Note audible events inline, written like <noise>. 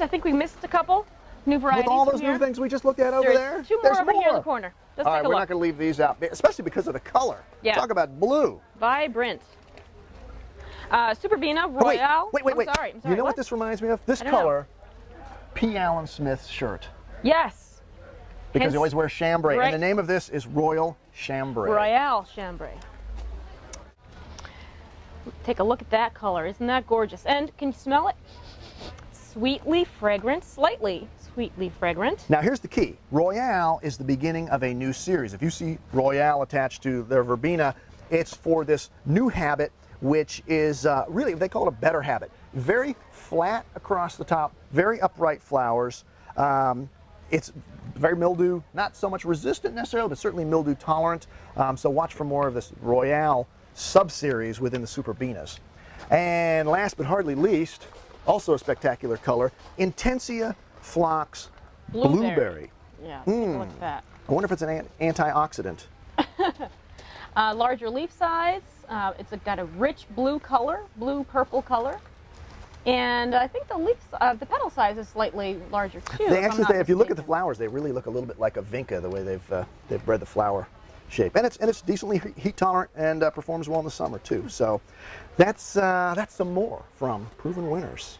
I think we missed a couple new varieties. With all those new things we just looked at over There's there? two more There's over more. here in the corner. Let's All take right, a we're look. not going to leave these out, especially because of the color. Yeah. Talk about blue. Vibrant. Uh, Superbena Oh, wait, Royale. wait, wait, I'm sorry. I'm sorry. You know what? this reminds me of? This know. color, P. Allen Smith's shirt. Yes. Because Hence- he always wears chambray. Right. And the name of this is Royal Chambray. Royale Chambray. Take a look at that color. Isn't that gorgeous? And can you smell it? Sweetly fragrant, slightly sweetly fragrant. Now here's the key. Royale is the beginning of a new series. If you see Royale attached to their verbena, it's for this new habit, which is uh, really, they call it a better habit. Very flat across the top, very upright flowers. Um, it's very mildew, not so much resistant necessarily, but certainly mildew tolerant. Um, so watch for more of this Royale sub-series within the Superbenas. And last but hardly least, also a spectacular color, Intensia Phlox Blueberry. Blueberry. Yeah, Hmm. look at that. I wonder if it's an an- antioxidant. <laughs> Uh, larger leaf size. Uh, it's a, got a rich blue color, blue purple color. And I think the leaf, uh, the petal size is slightly larger too. They actually, not they, if you look at the flowers, they really look a little bit like a vinca, the way they've uh, they've bred the flower shape, and it's and it's decently heat tolerant and uh, performs well in the summer too. So that's uh, that's some more from proven winners.